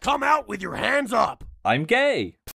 Come out with your hands up. I'm gay.